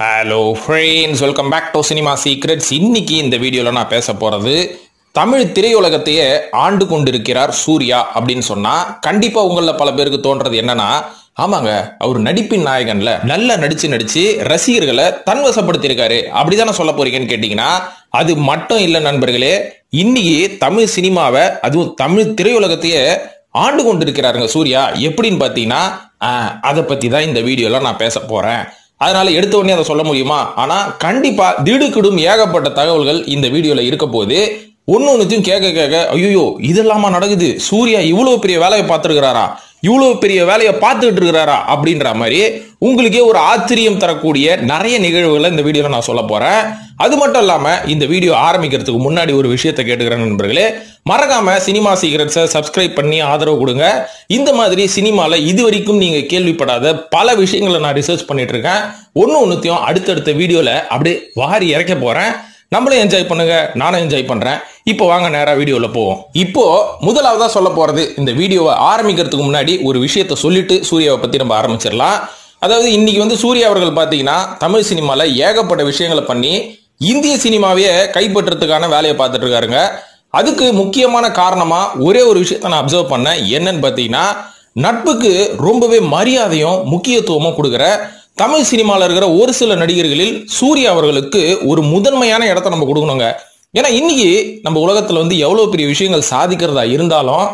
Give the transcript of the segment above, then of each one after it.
Hello friends welcome back to cinema secrets இன்னைக்கு இந்த வீடியோவில் நான் பேச போகிறது தமிழ் திரையுலகத்தையே ஆண்டு கொண்டிருக்கிறார் சூர்யா அப்படின்னு சொன்னால் கண்டிப்பாக உங்களில் பல பேருக்கு தோன்றது என்னன்னா ஆமாங்க அவர் நடிப்பின் நாயகன்ல நல்லா நடிச்சு நடிச்சு ரசிகர்களை தன்வசப்படுத்தியிருக்காரு. அப்படிதானே சொல்ல போறீங்கன்னு கேட்டீங்கன்னா அது மட்டும் இல்லை நண்பர்களே இன்னைக்கு தமிழ் சினிமாவை அதுவும் தமிழ் திரையுலகத்தையே ஆண்டு கொண்டிருக்கிறாருங்க சூர்யா. எப்படின்னு பார்த்தீங்கன்னா அதை பற்றி தான் இந்த வீடியோவில் நான் பேச போகிறேன் அதனால எடுத்த உடனே அதை சொல்ல முடியுமா? ஆனா கண்டிப்பா திடுக்கிடும் ஏகப்பட்ட தகவல்கள் இந்த வீடியோல இருக்க போது ஒன்னு ஒன்றுத்தையும் கேட்க கேட்க ஐயோ இதெல்லாமா நடக்குது? சூர்யா இவ்வளவு பெரிய வேலையை பார்த்துருக்கிறாரா? இவ்வளவு பெரிய வேலையை பார்த்துக்கிட்டு இருக்கிறாரா? அப்படின்ற மாதிரி உங்களுக்கே ஒரு ஆச்சரியம் தரக்கூடிய நிறைய நிகழ்வுகளை இந்த வீடியோவில் நான் சொல்ல போகிறேன் அது மட்டும் இல்லாமல் இந்த வீடியோ ஆரம்பிக்கிறதுக்கு முன்னாடி ஒரு விஷயத்தை கேட்டுக்கிறேன் நண்பர்களே. மறக்காம சினிமா சீக்ரெட்ஸை சப்ஸ்கிரைப் பண்ணி ஆதரவு கொடுங்க. இந்த மாதிரி சினிமாவில் இது வரைக்கும் நீங்கள் கேள்விப்படாத பல விஷயங்களை நான் ரிசர்ச் பண்ணிட்டு இருக்கேன் ஒன்று ஒன்றுத்தையும் அடுத்தடுத்த வீடியோவில் அப்படியே வாரி இறக்க போகிறேன் நம்மளும் என்ஜாய் பண்ணுங்க நானும் என்ஜாய் பண்ணுறேன் இப்போ வாங்க நேராக வீடியோவில் போவோம். இப்போ முதலாவதாக சொல்ல போகிறது இந்த வீடியோவை ஆரம்பிக்கிறதுக்கு முன்னாடி ஒரு விஷயத்த சொல்லிட்டு சூர்யாவை பற்றி நம்ம ஆரம்பிச்சிடலாம். அதாவது இன்னைக்கு வந்து சூர்யா அவர்கள் பார்த்தீங்கன்னா தமிழ் சினிமாவில் ஏகப்பட்ட விஷயங்களை பண்ணி இந்திய சினிமாவையே கைப்பற்றுறதுக்கான வேலையை பார்த்துட்டு இருக்காருங்க. அதுக்கு முக்கியமான காரணமா ஒரே ஒரு விஷயத்த நான் அப்சர்வ் பண்ணேன். என்னன்னு பார்த்தீங்கன்னா நட்புக்கு ரொம்பவே மரியாதையும் முக்கியத்துவமும் கொடுக்குற தமிழ் சினிமாவில் இருக்கிற ஒரு சில நடிகர்களில் சூர்யா அவர்களுக்கு ஒரு முதன்மையான இடத்த நம்ம கொடுக்கணுங்க. ஏன்னா இன்னைக்கு நம்ம உலகத்தில் வந்து எவ்வளோ பெரிய விஷயங்கள் சாதிக்கிறதா இருந்தாலும்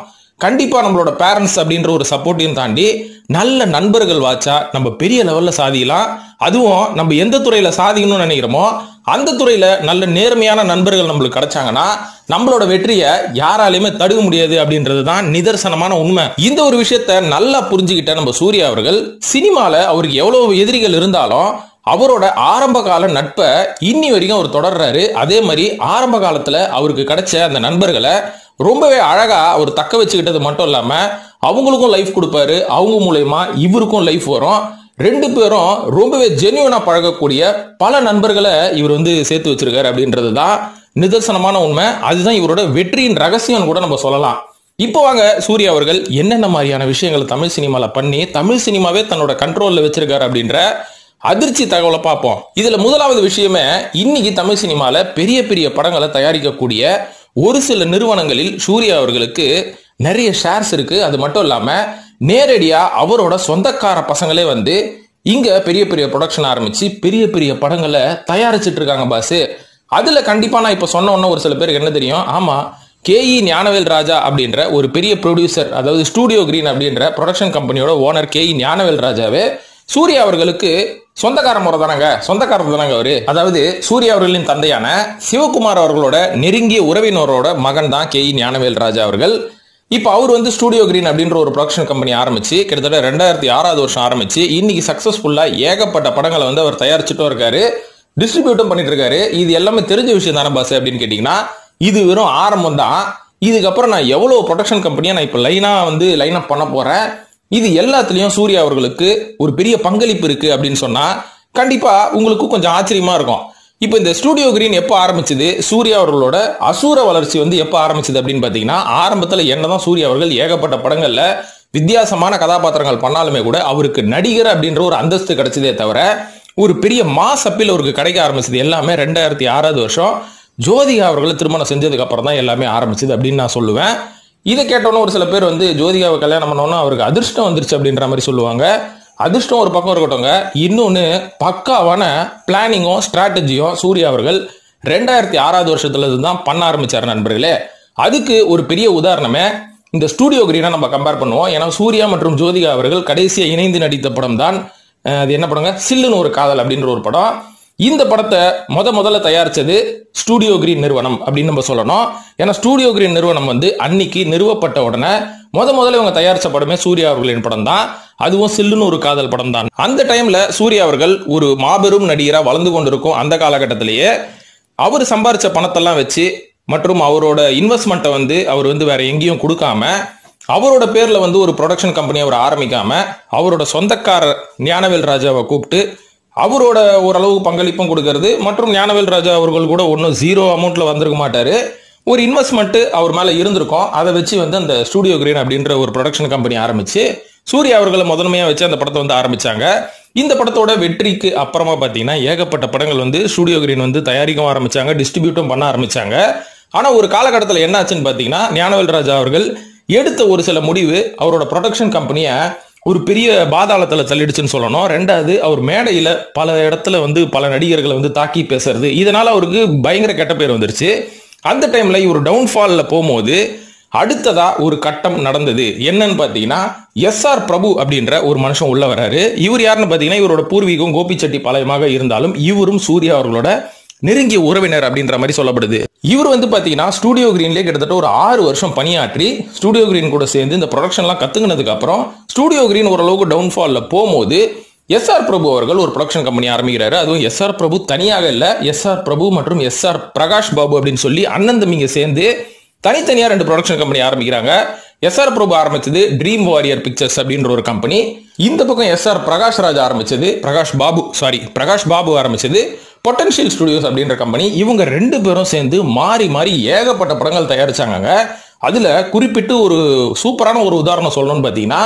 கண்டிப்பாக நம்மளோட பேரண்ட்ஸ் அப்படின்ற ஒரு சப்போர்ட்டையும் தாண்டி நல்ல நண்பர்கள் வாச்சா நம்ம பெரிய லெவலில் சாதிக்கலாம் அதுவும் நம்ம எந்த துறையில் சாதிக்கணும்னு நினைக்கிறோமோ அந்த துறையில் நல்ல நேர்மையான நண்பர்கள் நம்மளுக்கு கிடைச்சாங்கன்னா நம்மளோட வெற்றியை யாராலையுமே தடுக்க முடியாது அப்படின்றது தான் நிதர்சனமான உண்மை. இந்த ஒரு விஷயத்த நல்லா புரிஞ்சுக்கிட்ட நம்ம சூர்யா அவர்கள் சினிமாவில் அவருக்கு எவ்வளவு எதிரிகள் இருந்தாலும் அவரோட ஆரம்ப கால நட்பை இன்னி வரைக்கும் அவர் தொடர்றாரு. அதே மாதிரி ஆரம்ப காலத்தில் அவருக்கு கிடைச்ச அந்த நண்பர்களை ரொம்பவே அழகா அவர் தக்க வச்சுக்கிட்டது மட்டும் இல்லாம அவங்களுக்கும் லைஃப் கொடுப்பாரு. அவங்க மூலயமா இவருக்கும் லைஃப் வரும். ரெண்டு பேரும் ரொம்பவே ஜென்யூனா பழகக்கூடிய பல நண்பர்களை இவர் வந்து சேர்த்து வச்சிருக்காரு அப்படின்றது தான் நிதர்சனமான உண்மை. அதுதான் இவரோட வெற்றியின் ரகசியம்னு கூட நம்ம சொல்லலாம். இப்போ வாங்க சூர்யா அவர்கள் என்னென்ன மாதிரியான விஷயங்களை தமிழ் சினிமாவில் பண்ணி தமிழ் சினிமாவே தன்னோட கண்ட்ரோலில் வச்சிருக்காரு அப்படின்ற அதிர்ச்சி தகவலை பார்ப்போம். இதில் முதலாவது விஷயமே இன்னைக்கு தமிழ் சினிமாவில் பெரிய பெரிய படங்களை தயாரிக்கக்கூடிய ஒரு சில நிறுவனங்களில் சூர்யா அவர்களுக்கு நிறைய ஷேர்ஸ் இருக்கு. அது மட்டும் இல்லாம நேரடியா அவரோட சொந்தக்கார பசங்களே வந்து இங்க பெரிய பெரிய ப்ரொடக்ஷன் ஆரம்பிச்சு பெரிய பெரிய படங்களை தயாரிச்சிட்டு இருக்காங்க பாஸ் அதுல கண்டிப்பா நான் இப்ப சொன்ன ஒரு சில பேருக்கு என்ன தெரியும்? ஆமா கேஇ ஞானவேல் ராஜா அப்படின்ற ஒரு பெரிய ப்ரொடியூசர் அதாவது ஸ்டூடியோ கிரீன் அப்படின்ற ப்ரொடக்ஷன் கம்பெனியோட ஓனர் கேஇ ஞானவேல் ராஜாவே சூர்யா அவர்களுக்கு சொந்தக்கார முறை தானங்க சொந்தக்காரர் தானங்க அவரு? அதாவது சூர்யா அவர்களின் தந்தையான சிவகுமார் அவர்களோட நெருங்கிய உறவினரோட மகன் தான் கே ஞானவேல் ராஜா அவர்கள். இப்போ அவர் வந்து ஸ்டூடியோ கிரீன் அப்படின்ற ஒரு ப்ரொடக்ஷன் கம்பெனி ஆரம்பிச்சு கிட்டத்தட்ட ரெண்டாயிரத்தி ஆறாவது வருஷம் ஆரம்பிச்சு இன்னைக்கு சக்ஸஸ்ஃபுல்லாக ஏகப்பட்ட படங்களை வந்து அவர் தயாரிச்சுட்டும் இருக்காரு. டிஸ்ட்ரிபியூட்டும் பண்ணிட்டு இருக்காரு. இது எல்லாமே தெரிஞ்ச விஷயம் தானே பாஸ் அப்படின்னு கேட்டிங்கன்னா இது வெறும் ஆரம்பம் தான் இதுக்கப்புறம் நான் எவ்வளோ ப்ரொடக்ஷன் கம்பெனியை நான் இப்போ லைனாக வந்து லைன் அப் பண்ண போகிறேன் இது எல்லாத்துலயும் சூர்யா அவர்களுக்கு ஒரு பெரிய பங்களிப்பு இருக்கு அப்படின்னு சொன்னா கண்டிப்பா உங்களுக்கு கொஞ்சம் ஆச்சரியமா இருக்கும். இப்போ இந்த ஸ்டூடியோ கிரீன் எப்போ ஆரம்பிச்சது? சூர்யா அவர்களோட அசூர வளர்ச்சி வந்து எப்போ ஆரம்பிச்சது அப்படின்னு பார்த்தீங்கன்னா ஆரம்பத்தில் என்னதான் சூர்யா அவர்கள் ஏகப்பட்ட படங்களில் வித்தியாசமான கதாபாத்திரங்கள் பண்ணாலுமே கூட அவருக்கு நடிகர் அப்படின்ற ஒரு அந்தஸ்து கிடைச்சதே தவிர ஒரு பெரிய மாஸ் அப்பில் அவருக்கு கிடைக்க ஆரம்பிச்சது எல்லாமே ரெண்டாயிரத்தி ஆறாவது வருஷம் ஜோதிகா அவர்களை திருமணம் செஞ்சதுக்கு அப்புறம் தான் எல்லாமே ஆரம்பிச்சது அப்படின்னு நான் சொல்லுவேன். இதை கேட்டோன்னே ஒரு சில பேர் வந்து ஜோதிகாவை கல்யாணம் பண்ணோன்னா அவருக்கு அதிர்ஷ்டம் வந்துருச்சு அப்படின்ற மாதிரி சொல்லுவாங்க. அதிர்ஷ்டம் ஒரு பக்கம் இருக்கட்டும்ங்க. இன்னொன்று பக்காவான பிளானிங்கும் ஸ்ட்ராட்டஜியும் சூர்யா அவர்கள் ரெண்டாயிரத்தி ஆறாவது வருஷத்துல இருந்து தான் பண்ண ஆரம்பிச்சார் நண்பர்களே. அதுக்கு ஒரு பெரிய உதாரணமே இந்த ஸ்டூடியோ கிரீனை நம்ம கம்பேர் பண்ணுவோம். ஏன்னா சூர்யா மற்றும் ஜோதிகா அவர்கள் கடைசியாக இணைந்து நடித்த படம் தான் அது என்ன படங்க? சில்லுன்னு ஒரு காதல் அப்படின்ற ஒரு படம். இந்த படத்தை முத முதல்ல தயாரிச்சது ஸ்டூடியோ கிரீன் நிறுவனம் அப்படின்னு நம்ம சொல்லணும். ஏன்னா ஸ்டூடியோ கிரீன் நிறுவனம் வந்து அன்னைக்கு நிறுவப்பட்ட உடனே முத முதல்ல இவங்க தயாரிச்ச படமே சூர்யா அவர்களின் படம் தான் அதுவும் சில்லுன்னு ஒரு காதல் படம் தான் அந்த டைம்ல சூர்யா அவர்கள் ஒரு மாபெரும் நடிகராக வளர்ந்து கொண்டிருக்கும் அந்த காலகட்டத்திலேயே அவர் சம்பாரிச்ச பணத்தெல்லாம் வச்சு மற்றும் அவரோட இன்வெஸ்ட்மெண்ட்டை வந்து அவர் வந்து வேற எங்கேயும் கொடுக்காம அவரோட பேர்ல வந்து ஒரு ப்ரொடக்ஷன் கம்பெனி அவர் ஆரம்பிக்காம அவரோட சொந்தக்காரர் ஞானவேல் ராஜாவை கூப்பிட்டு அவரோட ஓரளவுக்கு பங்களிப்பும் கொடுக்கறது. மற்றும் ஞானவேல் ராஜா அவர்கள் கூட ஒன்றும் ஜீரோ அமௌண்ட்ல வந்திருக்க மாட்டாரு. ஒரு இன்வெஸ்ட்மெண்ட் அவர் மேலே இருந்திருக்கும். அதை வச்சு வந்து அந்த ஸ்டூடியோ கிரீன் அப்படின்ற ஒரு ப்ரொடக்ஷன் கம்பெனி ஆரம்பிச்சு சூர்யா அவர்களை முதன்மையாக வச்சு அந்த படத்தை வந்து ஆரம்பித்தாங்க இந்த படத்தோட வெற்றிக்கு அப்புறமா பார்த்தீங்கன்னா ஏகப்பட்ட படங்கள் வந்து ஸ்டூடியோ கிரீன் வந்து தயாரிக்கவும் ஆரம்பித்தாங்க டிஸ்ட்ரிபியூட்டும் பண்ண ஆரம்பித்தாங்க ஆனால் ஒரு காலகட்டத்தில் என்ன ஆச்சுன்னு பார்த்தீங்கன்னா ஞானவேல் ராஜா அவர்கள் எடுத்த ஒரு சில முடிவு அவரோட ப்ரொடக்ஷன் கம்பெனியை ஒரு பெரிய பாதாளத்தில் தள்ளிடுச்சுன்னு சொல்லணும். ரெண்டாவது அவர் மேடையில் பல இடத்துல வந்து பல நடிகர்களை வந்து தாக்கி பேசுறது. இதனால் அவருக்கு பயங்கர கெட்ட பேர் வந்துருச்சு. அந்த டைமில் இவர் டவுன்ஃபாலில் போகும்போது அடுத்ததாக ஒரு கட்டம் நடந்தது. என்னன்னு பார்த்தீங்கன்னா எஸ்ஆர் பிரபு அப்படின்ற ஒரு மனுஷன் உள்ள வராரு இவர் யாருன்னு பார்த்தீங்கன்னா இவரோட பூர்வீகம் கோபிச்செட்டி பாளையமாக இருந்தாலும் இவரும் சூர்யா அவர்களோட நெருங்கிய உறவினர் அப்படின்ற மாதிரி சொல்லப்படுது. இவர் வந்து பார்த்தீங்கன்னா ஸ்டூடியோ கிரீன்லேயே கிட்டத்தட்ட ஒரு ஆறு வருஷம் பணியாற்றி ஸ்டூடியோ கிரீன் கூட சேர்ந்து இந்த ப்ரொடக்ஷன்லாம் கத்துக்கினதுக்கு அப்புறம் ஸ்டூடியோ கிரீன் ஓரளவுக்கு டவுன்ஃபாலில் போகும்போது எஸ் ஆர் பிரபு அவர்கள் ஒரு ப்ரொடக்ஷன் கம்பெனி ஆரம்பிக்கிறாரு. அதுவும் எஸ் ஆர் பிரபு தனியாக இல்லை எஸ் ஆர் பிரபு மற்றும் எஸ் ஆர் பிரகாஷ் பாபு அப்படின்னு சொல்லி அண்ணன் தம்பிங்க சேர்ந்து தனித்தனியாக ரெண்டு ப்ரொடக்ஷன் கம்பெனி ஆரம்பிக்கிறாங்க. எஸ் ஆர் பிரபு ஆரம்பிச்சது ட்ரீம் வாரியர் பிக்சர்ஸ் அப்படின்ற ஒரு கம்பெனி இந்த பக்கம் எஸ் ஆர் பிரகாஷ் ராஜ் ஆரம்பிச்சது பிரகாஷ் பாபு சாரி பிரகாஷ் பாபு ஆரம்பிச்சது பொட்டன்ஷியல் ஸ்டுடியோஸ் அப்படின்ற கம்பெனி இவங்க ரெண்டு பேரும் சேர்ந்து மாறி மாறி ஏகப்பட்ட படங்கள் தயாரிச்சாங்க அதில் குறிப்பிட்டு ஒரு சூப்பரான ஒரு உதாரணம் சொல்லணும்னு பார்த்தீங்கன்னா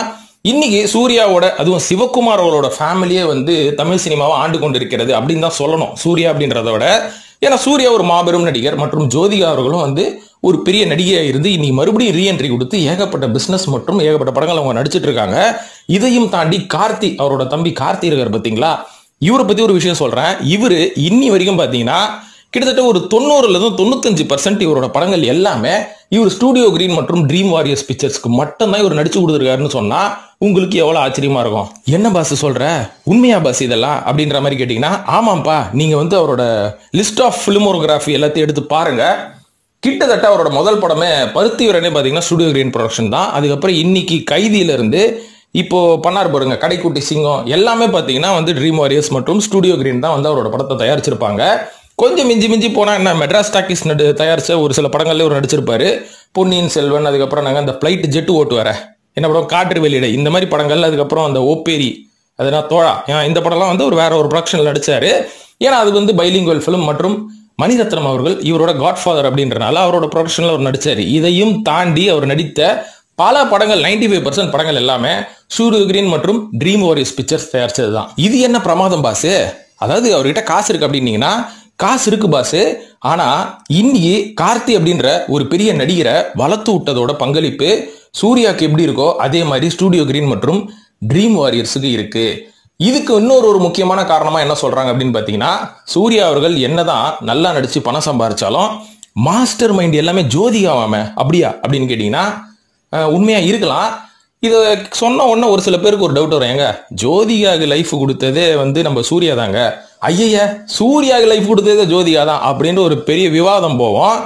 இன்னைக்கு சூர்யாவோட அதுவும் சிவகுமார் அவரோட ஃபேமிலியே வந்து தமிழ் சினிமாவை ஆண்டு கொண்டிருக்கிறது அப்படின்னு தான் சொல்லணும் சூர்யா அப்படின்றத விட. ஏன்னா சூர்யா ஒரு மாபெரும் நடிகர் மற்றும் ஜோதிகா அவர்களும் வந்து ஒரு பெரிய நடிகையாக இருந்து இன்னைக்கு மறுபடியும் ரீஎன்ட்ரி கொடுத்து ஏகப்பட்ட பிஸ்னஸ் மற்றும் ஏகப்பட்ட படங்கள் அவங்க நடிச்சிட்டு இருக்காங்க. இதையும் தாண்டி கார்த்தி அவரோட தம்பி கார்த்தி இருக்கார் பார்த்தீங்களா? இவரை பத்தி ஒரு விஷயம் சொல்றேன். இவர் இன்னி வரைக்கும் பாத்தீங்கன்னா கிட்டத்தட்ட ஒரு தொண்ணூறுல இருந்து தொண்ணூத்தஞ்சு பர்சன்ட் இவரோட படங்கள் எல்லாமே இவர் ஸ்டூடியோ கிரீன் மற்றும் ட்ரீம் வாரியர்ஸ் பிக்சர்ஸ்க்கு மட்டும்தான் இவர் நடிச்சு கொடுத்துருக்காருன்னு சொன்னா உங்களுக்கு எவ்வளவு ஆச்சரியமா இருக்கும்? என்ன பாஸ் சொல்ற? உண்மையா பாஸ் இதெல்லாம்? அப்படின்ற மாதிரி கேட்டீங்கன்னா ஆமாம்ப்பா நீங்க வந்து அவரோட லிஸ்ட் ஆஃப் பிலிமோகிராஃபி எல்லாத்தையும் எடுத்து பாருங்க. கிட்டத்தட்ட அவரோட முதல் படமே பருத்தி வீரனே பார்த்தீங்கன்னா ஸ்டுடியோ கிரீன் ப்ரொடக்ஷன் தான். அதுக்கப்புறம் இன்னைக்கு கைதியிலிருந்து இப்போ பண்ணார் பாருங்க கடைக்குட்டி சிங்கம் எல்லாமே பார்த்தீங்கன்னா வந்து ட்ரீம் வாரியர்ஸ் மற்றும் ஸ்டுடியோ கிரீன் தான் வந்து அவரோட படத்தை தயாரிச்சிருப்பாங்க. கொஞ்சம் மிஞ்சி மிஞ்சி போனால் என்ன மெட்ராஸ் டாக்கிஸ் நடு தயாரிச்ச ஒரு சில படங்கள்லேயே ஒரு நடிச்சிருப்பாரு. பொன்னியின் செல்வன் அதுக்கப்புறம் நாங்கள் அந்த ஃப்ளைட் ஜெட்டு ஓட்டு வர என்ன படம்? காற்று வெளியிட இந்த மாதிரி படங்கள் அதுக்கப்புறம் அந்த ஓப்பேரி அதுனா தோழா ஏன் இந்த படம்லாம் வந்து ஒரு வேற ஒரு ப்ரொடக்ஷனில் நடித்தார் ஏன்னா அது வந்து பைலிங்குவல் ஃபிலிம் மற்றும் மணிரத்னம் அவர்கள் இவரோட காட்ஃபாதர் அப்படின்றனால அவரோட ப்ரொடக்ஷனில் அவர் நடித்தார் இதையும் தாண்டி அவர் நடித்த பல படங்கள் 95% ஃபைவ் பர்சன்ட் படங்கள் எல்லாமே சூரிய கிரீன் மற்றும் ட்ரீம் வாரியர்ஸ் பிக்சர்ஸ் தயாரிச்சது தான். இது என்ன பிரமாதம் பாஸ் அதாவது அவர்கிட்ட காசு இருக்கு அப்படின்னீங்கன்னா காசு இருக்கு பாஸ் ஆனா இன்னி கார்த்தி அப்படின்ற ஒரு பெரிய நடிகரை வளர்த்து விட்டதோட பங்களிப்பு சூர்யாக்கு எப்படி இருக்கோ அதே மாதிரி ஸ்டூடியோ கிரீன் மற்றும் ட்ரீம் வாரியர்ஸுக்கு இருக்கு. இதுக்கு இன்னொரு ஒரு முக்கியமான காரணமா என்ன சொல்றாங்க அப்படின்னு பாத்தீங்கன்னா சூர்யா அவர்கள் என்னதான் நல்லா நடிச்சு பணம் சம்பாதிச்சாலும் மாஸ்டர் மைண்ட் எல்லாமே ஜோதிகாவாம அப்படியா? அப்படின்னு கேட்டீங்கன்னா உண்மையாக இருக்கலாம். இதை சொன்ன உடனே ஒரு சில பேருக்கு ஒரு டவுட் வரும். ஏங்க ஜோதிகாவுக்கு லைஃப் கொடுத்ததே வந்து நம்ம சூர்யா தாங்க. ஐய சூர்யாவுக்கு லைஃப் கொடுத்ததே ஜோதிகா தான் அப்படின்ற ஒரு பெரிய விவாதம் போவோம்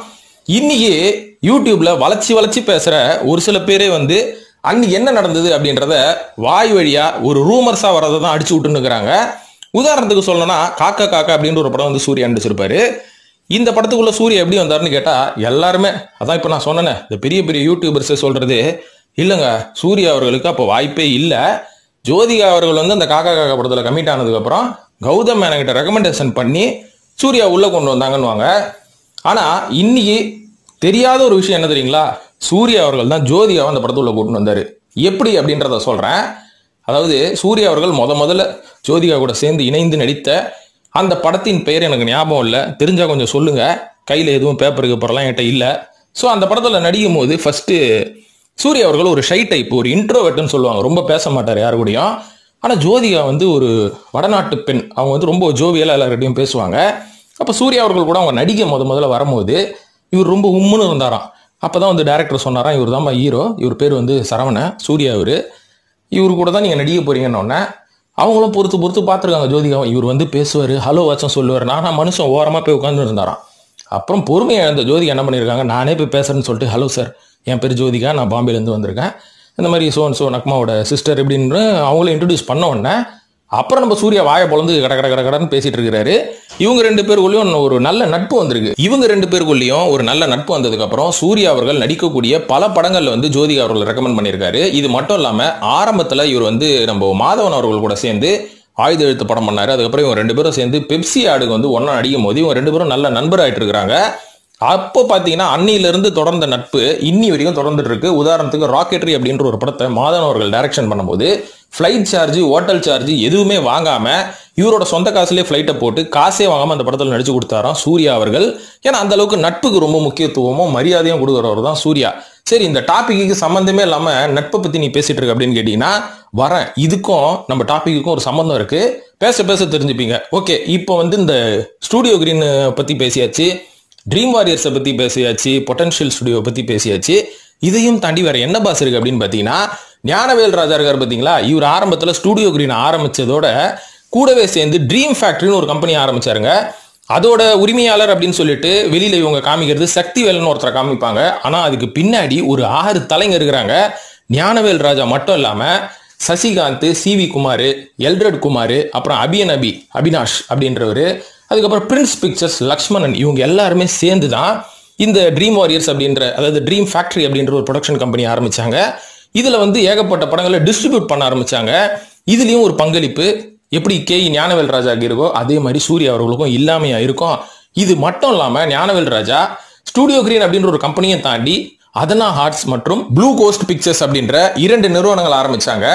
இன்னைக்கு யூடியூப்ல வளர்ச்சி வளர்ச்சி பேசுற ஒரு சில பேரே வந்து அன்னைக்கு என்ன நடந்தது அப்படின்றத வாய் வழியா ஒரு ரூமர்ஸா வரதை தான் அடிச்சு விட்டுன்னுக்குறாங்க. உதாரணத்துக்கு சொல்லணும்னா காக்கா காக்கா அப்படின்ற ஒரு படம் வந்து சூர்யா நடிச்சிருப்பாரு. இந்த படத்துக்குள்ள சூர்யா எப்படி வந்தாருன்னு கேட்டால் எல்லாருமே அதான் இப்போ நான் சொன்னேனே இந்த பெரிய பெரிய யூடியூபர்ஸ் சொல்றது இல்லைங்க சூர்யா அவர்களுக்கு அப்போ வாய்ப்பே இல்லை. ஜோதிகா அவர்கள் வந்து அந்த காக்கா காக்கா படத்தில் கமிட் ஆனதுக்கப்புறம் கௌதம் மேனகிட்ட ரெக்கமெண்டேஷன் பண்ணி சூர்யா உள்ளே கொண்டு வந்தாங்கன்னுவாங்க. ஆனால் இன்னைக்கு தெரியாத ஒரு விஷயம் என்ன தெரியுங்களா? சூர்யா அவர்கள் தான் ஜோதிகாவை அந்த படத்துக்குள்ள கூட்டிட்டு வந்தார். எப்படி அப்படின்றத சொல்கிறேன் அதாவது சூர்யா அவர்கள் முத முதல்ல ஜோதிகா கூட சேர்ந்து இணைந்து நடித்த அந்த படத்தின் பெயர் எனக்கு ஞாபகம் இல்லை. தெரிஞ்சால் கொஞ்சம் சொல்லுங்கள் கையில் எதுவும் பேப்பருக்கு போறலாம் என்கிட்ட இல்லை. ஸோ அந்த படத்தில் நடிக்கும் போது ஃபஸ்ட்டு சூர்யா அவர்கள் ஒரு ஷை டைப் ஒரு இன்ட்ரோவெட்டுன்னு சொல்லுவாங்க. ரொம்ப பேச மாட்டார் யாரு கூடயும். ஆனால் ஜோதிகா வந்து ஒரு வடநாட்டு பெண். அவங்க வந்து ரொம்ப ஜோவியலாக எல்லார்கிட்டையும் பேசுவாங்க. அப்போ சூர்யா அவர்கள் கூட அவங்க நடிக்க முத முதல்ல வரும்போது இவர் ரொம்ப உம்முன்னு இருந்தாராம். அப்போ தான் வந்து டேரக்டர் சொன்னாராம் இவர் தான் ஹீரோ இவர் பேர் வந்து சரவணன் சூர்யா இவர் இவர் கூட தான் நீங்கள் நடிக்க போகிறீங்கன்னொன்னே அவங்களும் பொறுத்து பொறுத்து பார்த்துருக்காங்க. ஜோதிகாவை இவர் வந்து பேசுவார் ஹலோ வச்சம் சொல்லுவார். நானா மனுஷன் ஓரமாக போய் உட்காந்துருந்தாராம் அப்புறம் பொறுமையை இழந்த ஜோதிகா என்ன பண்ணியிருக்காங்க நானே போய் பேசுறேன்னு சொல்லிட்டு ஹலோ சார். என் பேர் ஜோதிகா. நான் பாம்பேலேருந்து வந்திருக்கேன். இந்த மாதிரி சோன் சோ நக்மாவோட சிஸ்டர் எப்படின்னு அவங்கள இன்ட்ரடியூஸ் பண்ண உடனே அப்புறம் நம்ம சூர்யா வாயை பொழந்து கட கட கட கடன்னு பேசிட்டு இருக்கிறாரு. இவங்க ரெண்டு பேருக்குள்ளேயும் ஒரு நல்ல நட்பு வந்திருக்கு. இவங்க ரெண்டு பேருக்குள்ளேயும் ஒரு நல்ல நட்பு வந்ததுக்கு அப்புறம் சூர்யா அவர்கள் நடிக்கக்கூடிய பல படங்கள்ல வந்து ஜோதிகா அவர்கள் ரெக்கமெண்ட் பண்ணியிருக்காரு. இது மட்டும் இல்லாம ஆரம்பத்துல இவர் வந்து நம்ம மாதவன் அவர்கள் கூட சேர்ந்து ஆயுத எழுத்து படம் பண்ணாரு. அதுக்கப்புறம் இவங்க ரெண்டு பேரும் சேர்ந்து பெப்சி ஆடுக்கு வந்து ஒன்னா நடிக்கும் போது இவங்க ரெண்டு பேரும் நல்ல நண்பர் ஆகிட்டு இருக்கிறாங்க. அப்போ பார்த்தீங்கன்னா அன்னையிலிருந்து தொடர்ந்த நட்பு இன்னி வரைக்கும் தொடர்ந்துட்டு இருக்கு உதாரணத்துக்கு ராக்கெட்ரி அப்படின்ற ஒரு படத்தை மாதன் அவர்கள் டைரக்ஷன் பண்ணும்போது ஃப்ளைட் சார்ஜ் ஹோட்டல் சார்ஜ் எதுவுமே வாங்காம இவரோட சொந்த காசுலேயே ஃப்ளைட்டை போட்டு காசே வாங்காம அந்த படத்தில் நடிச்சு கொடுத்தாராம் சூர்யா அவர்கள். ஏன்னா அந்த அளவுக்கு நட்புக்கு ரொம்ப முக்கியத்துவமும் மரியாதையும் கொடுக்குறவர் தான் சூர்யா. சரி இந்த டாபிக்கு சம்மந்தமே இல்லாம நட்பை பத்தி நீ பேசிட்டு இருக்க அப்படின்னு கேட்டீங்கன்னா வரேன். இதுக்கும் நம்ம டாபிக்குக்கும் ஒரு சம்மந்தம் இருக்கு. பேச பேச தெரிஞ்சுப்பீங்க. ஓகே இப்போ வந்து இந்த ஸ்டூடியோ கிரீன் பத்தி பேசியாச்சு. ட்ரீம் வாரியர்ஸை பற்றி பேசியாச்சு பொட்டன்ஷியல் ஸ்டுடியோவை பற்றி பேசியாச்சு. இதையும் தாண்டி வேறு என்ன பாஸ் இருக்குது அப்படின்னு பார்த்தீங்கன்னா ஞானவேல் ராஜா இருக்கார் பார்த்தீங்களா இவர் ஆரம்பத்தில் ஸ்டூடியோ கிரீன் ஆரம்பித்ததோட கூடவே சேர்ந்து ட்ரீம் ஃபேக்ட்ரின்னு ஒரு கம்பெனி ஆரம்பிச்சாருங்க. அதோட உரிமையாளர் அப்படின்னு சொல்லிட்டு வெளியில் இவங்க காமிக்கிறது சக்தி வேலைன்னு ஒருத்தரை காமிப்பாங்க. ஆனால் அதுக்கு பின்னாடி ஒரு ஆறு தலைங்க இருக்கிறாங்க. ஞானவேல் ராஜா மட்டும் இல்லாமல் சசிகாந்த் சி வி குமார் எல்ரட் குமார் அப்புறம் அபியன் அபி அபினாஷ் அப்படின்றவர். அதுக்கப்புறம் பிரின்ஸ் பிக்சர்ஸ் லக்ஷ்மணன் இவங்க எல்லாருமே சேர்ந்து தான் இந்த ட்ரீம் வாரியர்ஸ் அப்படின்ற அதாவது ட்ரீம் ஃபேக்ட்ரி அப்படின்ற ஒரு ப்ரொடக்ஷன் கம்பெனி ஆரம்பித்தாங்க இதில் வந்து ஏகப்பட்ட படங்களை டிஸ்ட்ரிபியூட் பண்ண ஆரம்பிச்சாங்க. இதுலேயும் ஒரு பங்களிப்பு. எப்படி கே ஞானவேல் ராஜாக்கு இருக்கோ அதே மாதிரி சூர்யா அவர்களுக்கும் இல்லாமையாக இருக்கும். இது மட்டும் இல்லாமல் ஞானவேல் ராஜா ஸ்டூடியோ கிரீன் அப்படின்ற ஒரு கம்பெனியை தாண்டி அதனா ஹார்ட்ஸ் மற்றும் ப்ளூ கோஸ்ட் பிக்சர்ஸ் அப்படின்ற இரண்டு நிறுவனங்கள் ஆரம்பிச்சாங்க.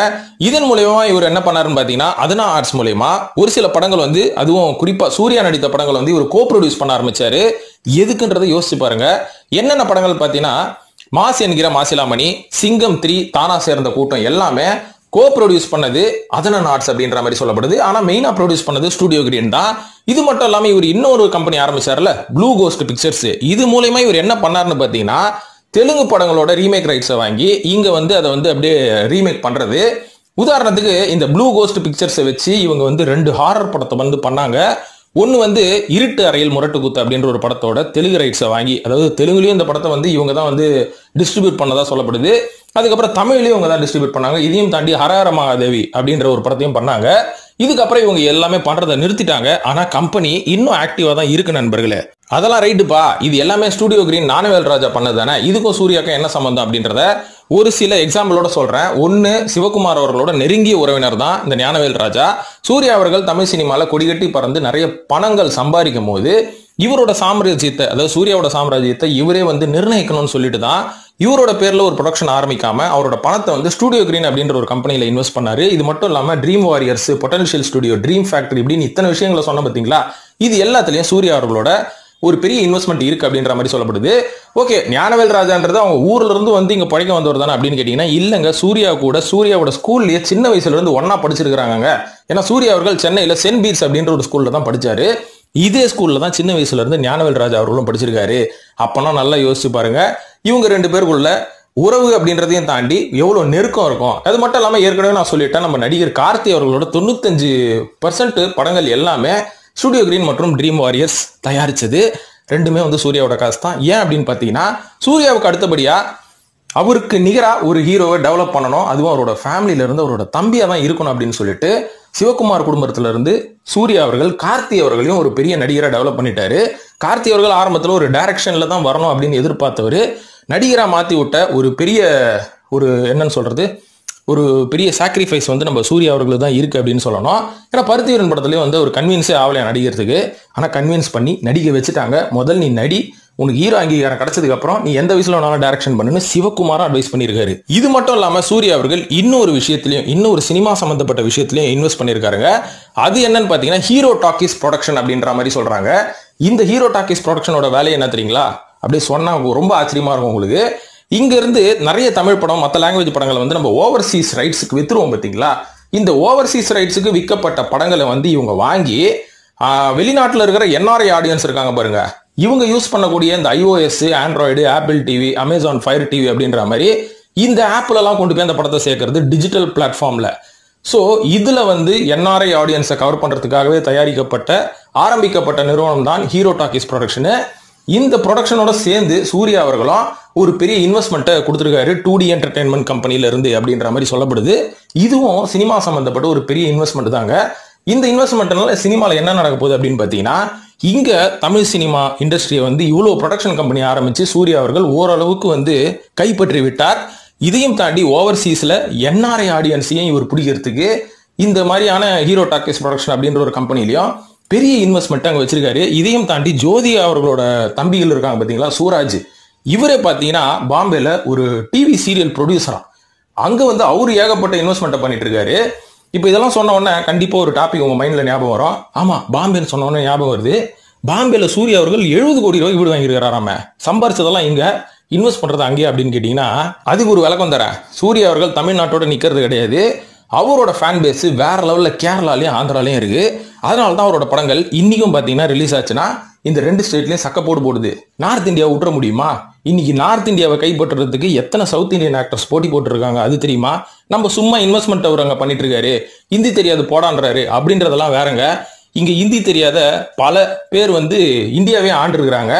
இதன் மூலயமா இவர் என்ன பண்ணாருன்னு பாத்தீங்கன்னா அதனா ஆர்ட்ஸ் மூலயமா ஒரு சில படங்கள் வந்து அதுவும் குறிப்பா சூர்யா நடித்த படங்கள் வந்து இவர் கோ ப்ரொடியூஸ் பண்ண ஆரம்பிச்சாரு. எதுக்குன்றதை யோசிச்சு பாருங்க. என்னென்ன படங்கள் பாத்தீங்கன்னா மாஸ் என்கிற மாசிலாமணி சிங்கம் த்ரீ தானா சேர்ந்த கூட்டம் எல்லாமே கோ ப்ரொடியூஸ் பண்ணது அதனன் ஆர்ட்ஸ் அப்படின்ற மாதிரி சொல்லப்படுது. ஆனா மெயினா ப்ரொடியூஸ் பண்ணது ஸ்டூடியோ கிரீன் தான். இது மட்டும் இல்லாம இவர் இன்னொரு கம்பெனி ஆரம்பிச்சார்ல ப்ளூ கோஸ்ட் பிக்சர்ஸ் இது மூலயமா இவர் என்ன பண்ணாருன்னு பாத்தீங்கன்னா தெலுங்கு படங்களோட ரீமேக் ரைட்ஸை வாங்கி இங்கே வந்து அதை வந்து அப்படியே ரீமேக் பண்ணுறது உதாரணத்துக்கு இந்த ப்ளூ கோஸ்ட் பிக்சர்ஸை வச்சு இவங்க வந்து ரெண்டு ஹாரர் படத்தை வந்து பண்ணாங்க. ஒன்று வந்து இருட்டு அறையில் முரட்டு குத்து அப்படின்ற ஒரு படத்தோட தெலுங்கு ரைட்ஸை வாங்கி அதாவது தெலுங்குலேயும் இந்த படத்தை வந்து இவங்க தான் வந்து டிஸ்ட்ரிபியூட் பண்ணதா சொல்லப்படுது. அதுக்கப்புறம் தமிழ்லேயும் இவங்க தான் டிஸ்ட்ரிபியூட் பண்ணாங்க. இதையும் தாண்டி ஹரஹர மகாதேவி அப்படின்ற ஒரு படத்தையும் பண்ணாங்க. இதுக்கப்புறம் இவங்க எல்லாமே பண்றதை நிறுத்திட்டாங்க. ஆனா கம்பெனி இன்னும் ஆக்டிவா தான் இருக்கு நண்பர்களே. அதெல்லாம் ரைட்டுப்பா இது எல்லாமே ஸ்டூடியோ கிரீன் நானவேல் ராஜா பண்ணது தானே? இதுக்கும் சூர்யாக்கும் என்ன சம்பந்தம் அப்படின்றத ஒரு சில எக்ஸாம்பிளோட சொல்றேன். ஒன்னு சிவகுமார் அவர்களோட நெருங்கிய உறவினர் தான் இந்த ஞானவேல் ராஜா. சூர்யா அவர்கள் தமிழ் சினிமாவில் கொடிகட்டி பறந்து நிறைய பணங்கள் சம்பாதிக்கும் போது இவரோட சாம்ராஜ்யத்தை அதாவது சூர்யாவோட சாம்ராஜ்யத்தை இவரே வந்து நிர்ணயிக்கணும்னு சொல்லிட்டு தான் இவரோட பேரில் ஒரு ப்ரொடக்ஷன் ஆரம்பிக்காமல் அவரோட பணத்தை வந்து ஸ்டூடியோ கிரீன் அப்படின்ற ஒரு கம்பெனியில் இன்வெஸ்ட் பண்ணாரு. இது மட்டும் இல்லாமல் Dream Warriors Potential Studio Dream Factory இப்படின்னு இத்தனை விஷயங்களை சொன்ன பார்த்தீங்களா? இது எல்லாத்துலேயும் சூர்யா அவர்களோட ஒரு பெரிய இன்வெஸ்ட்மெண்ட் இருக்கு அப்படின்ற மாதிரி சொல்லப்படுது. ஓகே ஞானவேல் ராஜான்றது அவங்க ஊர்ல இருந்து வந்து இங்க பழைக்க வந்தவர் தானே அப்படின்னு கேட்டீங்கன்னா இல்லங்க சூர்யா கூட சூர்யாவோட ஸ்கூல்லயே சின்ன வயசுல இருந்து ஒன்னா படிச்சிருக்காங்க ஏன்னா சூர்யா அவர்கள் சென்னையில சென்ட் பீர்ஸ் அப்படின்ற ஒரு ஸ்கூல்ல தான் படிச்சாரு. இதே ஸ்கூலில் தான் சின்ன வயசுல இருந்து ஞானவேல் ராஜா அவர்களும் படிச்சிருக்காரு. அப்பனா நல்லா யோசிச்சு பாருங்க. இவங்க ரெண்டு பேருக்குள்ள உறவு அப்படின்றதையும் தாண்டி எவ்வளோ நெருக்கம் இருக்கும். அது மட்டும் இல்லாமல் ஏற்கனவே நான் சொல்லிட்டேன் நம்ம நடிகர் கார்த்தி அவர்களோட தொண்ணூத்தஞ்சு பர்சன்ட் படங்கள் எல்லாமே ஸ்டூடியோ கிரீன் மற்றும் ட்ரீம் வாரியர்ஸ் தயாரிச்சது. ரெண்டுமே வந்து சூர்யாவோட காசு தான். ஏன் அப்படின்னு பார்த்தீங்கன்னா சூர்யாவுக்கு அடுத்தபடியாக அவருக்கு நிகராக ஒரு ஹீரோவை டெவலப் பண்ணணும். அதுவும் அவரோட ஃபேமிலியில இருந்து அவரோட தம்பியாக தான் இருக்கணும் அப்படின்னு சொல்லிட்டு சிவகுமார் குடும்பத்துல இருந்து சூர்யா அவர்கள் கார்த்தி அவர்களையும் ஒரு பெரிய நடிகரை டெவலப் பண்ணிட்டாரு. கார்த்தி அவர்கள் ஆரம்பத்தில் ஒரு டைரக்ஷனில் தான் வரணும் அப்படின்னு எதிர்பார்த்தவர். நடிகராக மாற்றி விட்ட ஒரு பெரிய ஒரு என்னன்னு சொல்கிறது ஒரு பெரிய சாக்ரிஃபைஸ் வந்து நம்ம சூர்யா அவர்களுக்கு தான் இருக்குது அப்படின்னு சொல்லணும். ஏன்னா பருத்திவீரன் படத்துலயும் வந்து ஒரு கன்வின்ஸே ஆகலையா நடிகிறதுக்கு ஆனால் கன்வின்ஸ் பண்ணி நடிக்க வச்சுட்டாங்க. முதல் நீ நடி உனக்கு ஹீரோ அங்கீகாரம் கிடைச்சதுக்கு அப்புறம் நீ எந்த வயசுல வேணாலும் டைரக்ஷன் பண்ணுன்னு சிவகுமாரும் அட்வைஸ் பண்ணியிருக்காரு. இது மட்டும் இல்லாம சூர்யா அவர்கள் இன்னொரு விஷயத்திலையும் இன்னொரு சினிமா சம்பந்தப்பட்ட விஷயத்திலையும் இன்வெஸ்ட் பண்ணியிருக்காருங்க. அது என்னன்னு பாத்தீங்கன்னா ஹீரோ டாக்கிஸ் ப்ரொடக்ஷன் அப்படின்ற மாதிரி சொல்றாங்க. இந்த ஹீரோ டாக்கிஸ் ப்ரொடக்ஷனோட வேலை என்ன தெரியுங்களா? அப்படியே சொன்னா ரொம்ப ஆச்சரியமா இருக்கும் உங்களுக்கு. இங்க இருந்து நிறைய தமிழ் படம் மற்ற லாங்குவேஜ் படங்களை வந்து நம்ம ஓவர்சீஸ் ரைட்ஸுக்கு வித்துருவோம் பார்த்தீங்களா இந்த ஓவர்சீஸ் ரைட்ஸுக்கு விற்கப்பட்ட படங்களை வந்து இவங்க வாங்கி வெளிநாட்டில் இருக்கிற என்ஆர்ஐ ஆடியன்ஸ் இருக்காங்க பாருங்க. இவங்க யூஸ் பண்ணக்கூடிய இந்த iOS Android Apple TV Amazon Fire TV அப்படின்ற மாதிரி இந்த ஆப்லலாம் கொண்டு போய் அந்த படத்தை சேர்க்கறது டிஜிட்டல் பிளாட்ஃபார்ம்ல ஸோ இதில் வந்து என்ஆர்ஐ ஆடியன்ஸை கவர் பண்ணுறதுக்காகவே தயாரிக்கப்பட்ட ஆரம்பிக்கப்பட்ட நிறுவனம் தான் ஹீரோ டாக்கிஸ் ப்ரொடக்ஷனு இந்த ப்ரொடக்ஷனோட சேர்ந்து சூர்யா அவர்களும் ஒரு பெரிய இன்வெஸ்ட்மெண்ட்டை கொடுத்துருக்காரு டூ டி என்டர்டைன்மெண்ட் கம்பெனியில இருந்து அப்படின்ற மாதிரி சொல்லப்படுது. இதுவும் சினிமா சம்பந்தப்பட்ட ஒரு பெரிய இன்வெஸ்ட்மெண்ட் தாங்க. இந்த இன்வெஸ்ட்மெண்ட்னால சினிமாவில் என்ன நடக்க போகுது அப்படின்னு பார்த்தீங்கன்னா இங்கே தமிழ் சினிமா இண்டஸ்ட்ரியை வந்து இவ்வளோ ப்ரொடக்ஷன் கம்பெனி ஆரம்பித்து சூர்யா அவர்கள் ஓரளவுக்கு வந்து கைப்பற்றி விட்டார். இதையும் தாண்டி ஓவர்சீஸில் என்ஆர்ஐ ஆடியன்ஸையும் இவர் பிடிக்கிறதுக்கு இந்த மாதிரியான ஹீரோ டாக்கேஸ் ப்ரொடக்ஷன் அப்படின்ற ஒரு கம்பெனிலையும் பெரிய இன்வெஸ்ட்மெண்ட் அங்கே வச்சிருக்காரு. இதையும் தாண்டி ஜோதி அவர்களோட தம்பிகள் இருக்காங்க பார்த்தீங்களா சூராஜ். இவரே பார்த்தீங்கன்னா பாம்பேல ஒரு டிவி சீரியல் ப்ரொடியூசரா அங்கே வந்து அவர் ஏகப்பட்ட இன்வெஸ்ட்மெண்ட்டை பண்ணிட்டு இருக்காரு. இப்போ இதெல்லாம் சொன்ன உடனே கண்டிப்பாக ஒரு டாபிக் உங்கள் மைண்டில் ஞாபகம் வரும். ஆமாம் பாம்பேன்னு சொன்ன உடனே ஞாபகம் வருது. பாம்பேல சூர்யா அவர்கள் எழுபது கோடி ரூபாய் வீடு வாங்கியிருக்கிறாராம சம்பாரிச்சதெல்லாம் இங்கே இன்வெஸ்ட் பண்ணுறது அங்கேயே அப்படின்னு கேட்டிங்கன்னா அதுக்கு ஒரு விளக்கம் தரேன். சூர்யா அவர்கள் தமிழ்நாட்டோட நிற்கிறது கிடையாது. அவரோட ஃபேன் பேஸ் வேற லெவலில் கேரளாலையும் ஆந்திராலையும் இருக்குது அதனால தான் அவரோட படங்கள் இன்றைக்கும் பார்த்தீங்கன்னா ரிலீஸ் ஆச்சுன்னா இந்த ரெண்டு ஸ்டேட்லேயும் சக்கப்போடு போடுது. நார்த் இந்தியா விட்டுற முடியுமா? இன்னைக்கு நார்த் இந்தியாவை கைப்பற்றுறதுக்கு எத்தனை சவுத் இந்தியன் ஆக்டர்ஸ் போட்டி போட்டிருக்காங்க? அது தெரியுமா? நம்ம சும்மா இன்வெஸ்ட்மெண்ட் அவர் அங்கே பண்ணிட்டு இருக்காரு ஹிந்தி தெரியாது போடான்றாரு அப்படின்றதெல்லாம் வேறங்க. இங்கே ஹிந்தி தெரியாத பல பேர் வந்து இந்தியாவே ஆண்டிருக்கிறாங்க.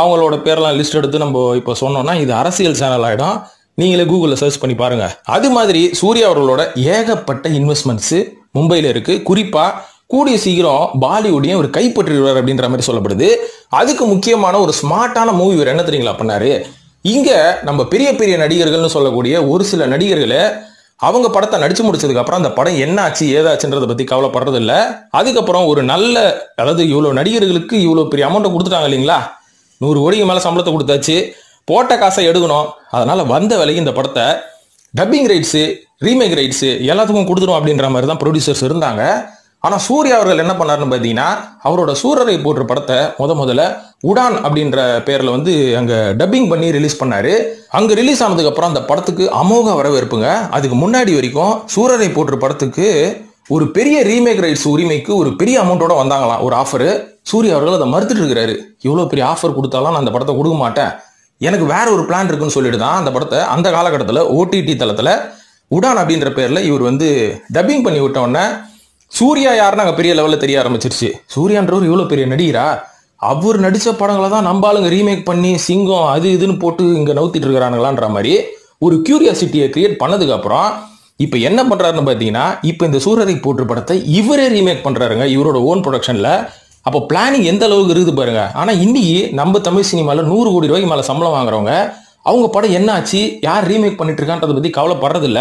அவங்களோட பேரெல்லாம் லிஸ்ட் எடுத்து நம்ம இப்போ சொன்னோம்னா இது அரசியல் சேனல் ஆயிடும். நீங்களே கூகுளில் சர்ச் பண்ணி பாருங்கள் அது மாதிரி சூர்யா அவர்களோட ஏகப்பட்ட இன்வெஸ்ட்மெண்ட்ஸு மும்பையில் இருக்குது குறிப்பாக கூடிய சீக்கிரம் பாலிவுட்டையும் ஒரு கைப்பற்றிடுவார் அப்படின்ற மாதிரி சொல்லப்படுது. அதுக்கு முக்கியமான ஒரு ஸ்மார்ட்டான மூவி இவர் என்ன தெரியுங்களா பண்ணாரு? இங்க நம்ம பெரிய பெரிய நடிகர்கள்னு சொல்லக்கூடிய ஒரு சில நடிகர்களை அவங்க படத்தை நடிச்சு முடிச்சதுக்கு அப்புறம் அந்த படம் என்ன ஆச்சு ஏதாச்சுன்றதை பத்தி கவலைப்படுறது இல்ல. அதுக்கப்புறம் ஒரு நல்ல அதாவது இவ்வளவு நடிகர்களுக்கு இவ்வளவு பெரிய அமௌண்ட்டை கொடுத்துட்டாங்க இல்லைங்களா? நூறு கோடிக்கு மேல சம்பளத்தை கொடுத்தாச்சு. போட்ட காசை எடுக்கணும். அதனால வந்த விலைக்கு இந்த படத்தை டப்பிங் ரைட்ஸு ரீமேக் ரைட்ஸு எல்லாத்துக்கும் கொடுத்துரும் அப்படின்ற மாதிரி தான் ப்ரொடியூசர்ஸ் இருந்தாங்க. ஆனால் சூர்யா அவர்கள் என்ன பண்ணாருன்னு பார்த்தீங்கன்னா அவரோட சூரரை போன்ற படத்தை முத முதல்ல உடான் அப்படின்ற பேரில் வந்து அங்கே டப்பிங் பண்ணி ரிலீஸ் பண்ணார். அங்கே ரிலீஸ் ஆனதுக்கப்புறம் அந்த படத்துக்கு அமோக வரவேற்புங்க. அதுக்கு முன்னாடி வரைக்கும் சூரரை போற்று படத்துக்கு ஒரு பெரிய ரீமேக் ரைட்ஸ் உரிமைக்கு ஒரு பெரிய அமௌண்ட்டோட வந்தாங்களாம். ஒரு ஆஃபர் சூர்யா அவர்கள் அதை மறுத்துட்டு இருக்கிறாரு இவ்வளோ பெரிய ஆஃபர் கொடுத்தாலும் நான் அந்த படத்தை கொடுக்க மாட்டேன். எனக்கு வேற ஒரு பிளான் இருக்குன்னு சொல்லிட்டு தான் அந்த படத்தை அந்த காலகட்டத்தில் ஓடிடி தளத்தில் உடான் அப்படின்ற பேரில் இவர் வந்து டப்பிங் பண்ணி விட்டோன்னே சூர்யா யாருன்னு அங்கே பெரிய லெவலில் தெரிய ஆரம்பிச்சிருச்சு. சூர்யான்றவர் இவ்வளோ பெரிய நடிகரா? அவர் நடித்த படங்களை தான் நம்ம ஆளுங்க ரீமேக் பண்ணி சிங்கம் அது இதுன்னு போட்டு இங்கே நவுத்திட்டு இருக்கிறானுங்களான்ற மாதிரி ஒரு கியூரியாசிட்டியை கிரியேட் பண்ணதுக்கப்புறம் இப்போ என்ன பண்ணுறாருன்னு பார்த்தீங்கன்னா இப்போ இந்த சூரரை போற்று படத்தை இவரே ரீமேக் பண்ணுறாருங்க இவரோட ஓன் ப்ரொடக்ஷனில் அப்போ பிளானிங் எந்த அளவுக்கு இருக்குது பாருங்க. ஆனால் இன்னைக்கு நம்ம தமிழ் சினிமாவில் நூறு கோடி ரூபாய்க்கு மேலே சம்பளம் வாங்குறவங்க அவங்க படம் என்ன ஆச்சு யார் ரீமேக் பண்ணிட்டு இருக்கான்றதை பற்றி கவலைப்படுறதில்ல.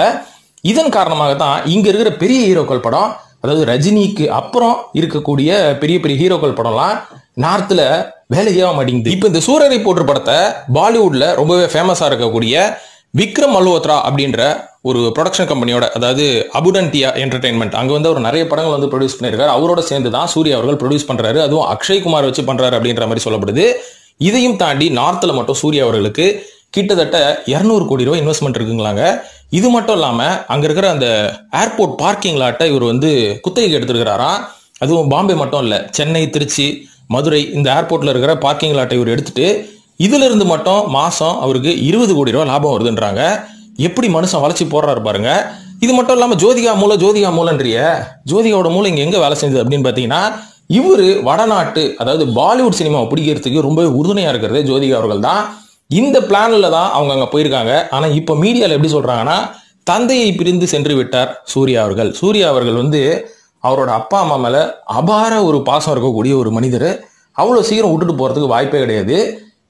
இதன் காரணமாக தான் இங்கே இருக்கிற பெரிய ஹீரோக்கள் படம் அதாவது ரஜினிக்கு அப்புறம் இருக்கக்கூடிய பெரிய பெரிய ஹீரோக்கள் படம்லாம் நார்த்தில் வேலையே மாட்டேங்குது. இப்போ இந்த சூரரை போட்டு படத்தை பாலிவுட்ல ரொம்பவே ஃபேமஸாக இருக்கக்கூடிய விக்ரம் மல்ஹோத்ரா அப்படின்ற ஒரு ப்ரொடக்ஷன் கம்பெனியோட அதாவது அபுடன்டியா என்டர்டைன்மெண்ட் அங்கே வந்து அவர் நிறைய படங்கள் வந்து ப்ரொடியூஸ் பண்ணியிருக்காரு. அவரோட சேர்ந்து தான் சூர்யா அவர்கள் ப்ரொடியூஸ் பண்ணுறாரு அதுவும் அக்ஷய் குமார் வச்சு பண்ணுறாரு அப்படின்ற மாதிரி சொல்லப்படுது. இதையும் தாண்டி நார்த்தில் மட்டும் சூர்யா அவர்களுக்கு கிட்டத்தட்ட இரநூறு கோடி ரூபாய் இன்வெஸ்ட்மெண்ட் இருக்குங்களாங்க. இது மட்டும் இல்லாமல் அங்கே இருக்கிற அந்த ஏர்போர்ட் பார்க்கிங் லாட்டை இவர் வந்து குத்தகைக்கு எடுத்துருக்கிறாரா? அதுவும் பாம்பே மட்டும் இல்லை சென்னை திருச்சி மதுரை இந்த ஏர்போர்ட்டில் இருக்கிற பார்க்கிங் லாட்டை இவர் எடுத்துட்டு இதிலிருந்து மட்டும் மாதம் அவருக்கு இருபது கோடி ரூபா லாபம் வருதுன்றாங்க. எப்படி மனுஷன் வளர்ச்சி போடுறாரு பாருங்க. இது மட்டும் இல்லாமல் ஜோதிகா மூலம் ஜோதிகா மூலன்றிய ஜோதிகாவோட மூலம் இங்கே எங்கே வேலை செஞ்சது அப்படின்னு பார்த்தீங்கன்னா இவர் வடநாட்டு அதாவது பாலிவுட் சினிமாவை பிடிக்கிறதுக்கு ரொம்ப உறுதுணையாக இருக்கிறது ஜோதிகா அவர்கள் தான் இந்த பிளானில் தான் அவங்க அங்கே போயிருக்காங்க. ஆனால் இப்போ மீடியாவில் எப்படி சொல்கிறாங்கன்னா தந்தையை பிரிந்து சென்று விட்டார் சூர்யா அவர்கள். சூர்யா அவர்கள் வந்து அவரோட அப்பா அம்மா மேலே அபார ஒரு பாசம் இருக்கக்கூடிய ஒரு மனிதர். அவ்வளோ சீக்கிரம் விட்டுட்டு போகிறதுக்கு வாய்ப்பே கிடையாது.